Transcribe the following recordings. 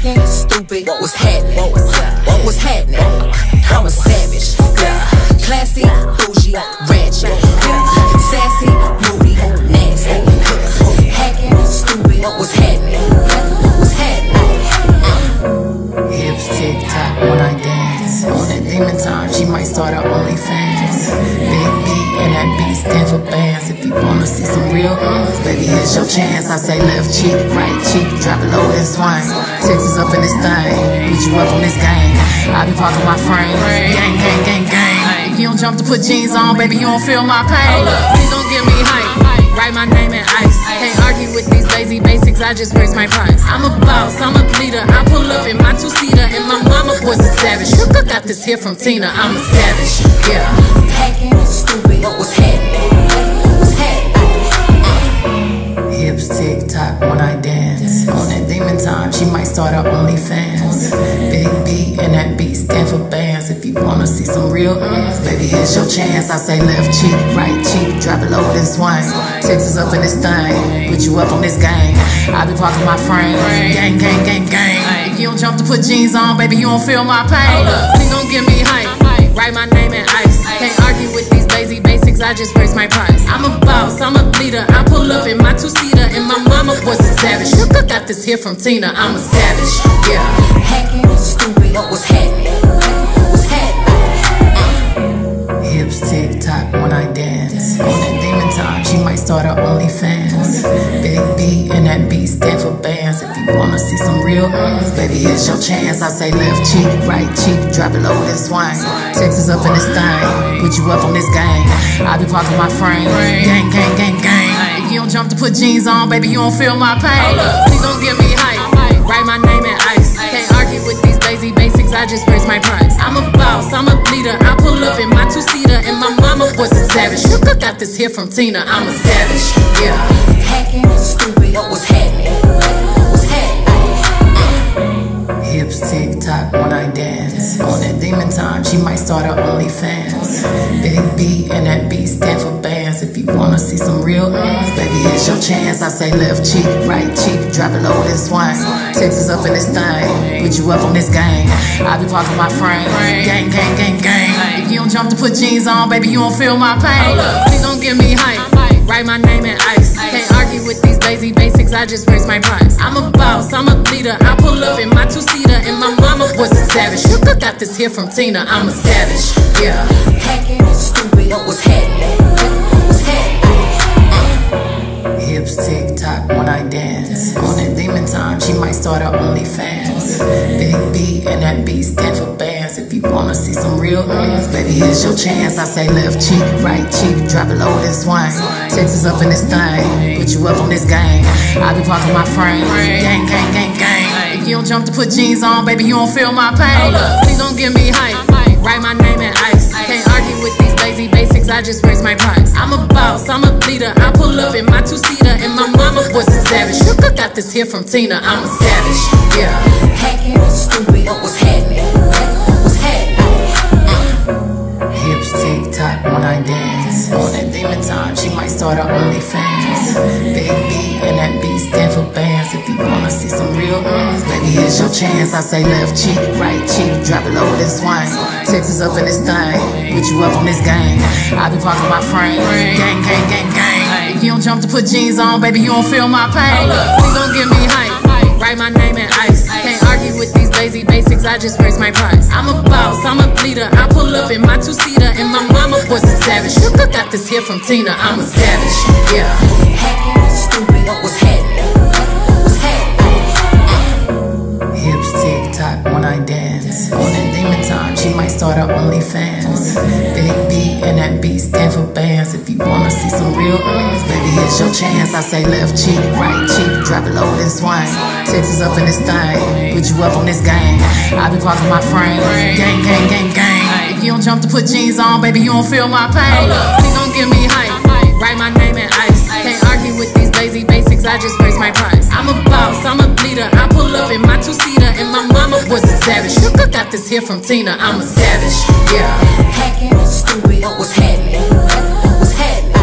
hacking, stupid. What was happening? What was, what was happening? I'm a savage, yeah. Classy, bougie, ratchet, yeah. Sassy, stand for bands. If you wanna see some real, uh, baby, here's your chance. I say left cheek, right cheek, drop it low and swing. Texas up in this thing, beat you up on this game. I be parking my frame, gang, gang, gang, gang. If you don't jump to put jeans on, baby, you don't feel my pain. Please don't give me hype. Write my name in ice. Can't argue with these lazy basics, I just raise my price. I'm a boss, I'm a leader. I pull up in my two seater, and my mama was a savage. Sugar got this here from Tina, I'm a savage. Yeah. Hacking, stupid. What was happening? What was happening? Hips tick tock when I dance. On that demon time, she might start her OnlyFans. Big B and that B stand for bands. If you wanna see some real, uh-huh. ass, baby, here's your chance. I say left cheek, right cheek, drop it low and swing. Texas up in this thing, put you up on this game. I be parking my frame, gang, gang, gang, gang. If you don't jump to put jeans on, baby, you don't feel my pain. Please don't give me hype. Write my name in ice. Can't argue with these I just raise my price. I'm a boss, I'm a leader. I pull up in my two seater, and my mama was a savage. Sugar got this here from Tina, I'm a savage. Yeah. Hacking, stupid. What was happening? What was happening? Hips tick tock when I dance. On that demon time, she might start her OnlyFans. Wanna real, baby, it's your chance. I say left cheek, right cheek, drop it low and swing. Texas up in this thing, put you up on this game. I be parking my frame, gang, gang, gang, gang. If you don't jump to put jeans on, baby, you don't feel my pain. Please don't give me hype. Write my name in ice. Can't argue with these lazy basics, I just raise my price. I'm a boss, I'm a leader. I pull up in my two seater, and my mama was a savage. Look, I got this here from Tina, I'm a savage. Yeah. Hacking, stupid. What was happening? Hips tick tock when I dance. On that demon time, she might start her OnlyFans. Big B and that B stand for bands. If you wanna see some real, ass, baby, here's your chance. I say left cheek, right cheek, drop it low and swing. Texas up in this thing, put you up on this game. I be parking my frame, gang, gang, gang, gang. If you don't jump to put jeans on, baby, you don't feel my pain. Please don't give me hype. Write my name in ice. Can't argue with these lazy basics, I just raise my price. I'm a boss, I'm a leader. I pull up in my two seater, my mama was a savage. Sugar got this here from Tina, I'm a savage. Yeah. Hacking, stupid. What was happening? What was happening? Uh, hips tick tock when I dance. On that demon time, she might start her OnlyFans. Big B and that B stand for bands. If you wanna see some real, baby, here's your chance. I say left cheek, right cheek, drop it low and swing. Texas up in this thing, put you up on this game. I be parking my frame, gang, gang, gang, gang. You don't jump to put jeans on, baby, you don't feel my pain. Please don't give me hype. Write my name in ice. Can't argue with these lazy basics, I just raise my price. I'm a boss, I'm a leader. I pull up in my two seater, and my mama was a savage. Got this here from Tina, I'm a savage. Yeah. Hacking, stupid. What was happening? What was happening? Hips tick tock when I dance. On that demon time, she might start her OnlyFans. Big That stand for bands. If you wanna see some real, ones, baby, here's your chance. I say left cheek, right cheek, drop it low this swing. Texas up in this thing, put you up on this game. I be parking my frame, gang, gang, gang, gang. If you don't jump to put jeans on, baby, you don't feel my pain. Please don't give me hype. Write my name in ice. Can't argue with these lazy basics, I just raise my price. I'm a boss, I'm a leader. I pull up in my two seater, and my mama was a savage. Sugar got this here from Tina, I'm a savage. Yeah. What was happening? What was happening? Hips tick tock when I dance. On that demon time, she might start her OnlyFans. Big B and that B stand for bands. If you wanna see some real, ass, baby, here's your chance. I say left cheek, right cheek, drop it low and swing. Texas up in this thing, put you up on this game. I be parking my frame, gang, gang, gang, gang. If you don't jump to put jeans on, baby, you don't feel my pain. Please don't give me hype. Write my name in ice. Can't argue with these lazy I just raise my price. I'm a boss, I'm a leader. I pull up in my two seater, and my mama was a savage. Sugar got this here from Tina, I'm a savage. Yeah. Hacking, stupid. What was happening? What was happening?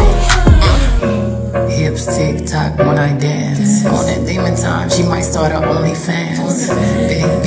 Uh. Hips tick tock when I dance. On that demon demon time, she might start her OnlyFans. Big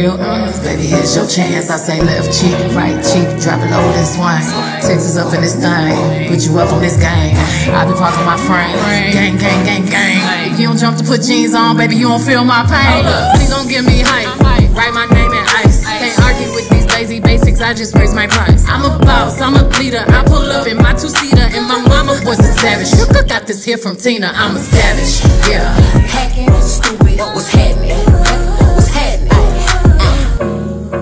real baby, here's your chance. I say left cheek, right cheek, drop it low and swing. Texas up in this thing, put you up on this game. I be parking my frame, gang, gang, gang, gang. If you don't jump to put jeans on, baby, you don't feel my pain. Please don't give me hype, write my name in ice. Can't argue with these lazy basics, I just raise my price. I'm a boss, I'm a leader. I pull up in my two seater, and my mama was a savage. You got this here from Tina, I'm a savage. Yeah. Hacking, stupid, happening? What's happening?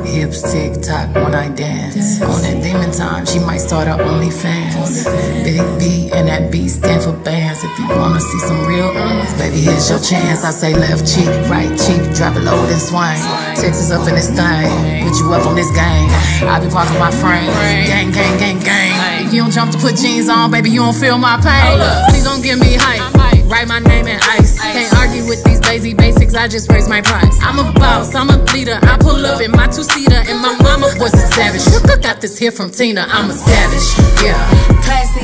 Hips tick tock when I dance. On that demon time, she might start her OnlyFans. Big B and that B stand for bands. If you wanna see some real uns, baby, here's your chance. I say left cheek, right cheek, drop it low and swing. Texas up in this thing, put you up on this game. I be parking my frame, gang, gang, gang, gang. If you don't jump to put jeans on, baby, you don't feel my pain. Please don't give me hype. Write my name in ice. Can't argue with these lazy basics, I just raise my price. I'm a boss, I'm a leader. I pull up in my two seater, and my mama was a savage. Got this here from Tina, I'm a savage. Yeah. Classy,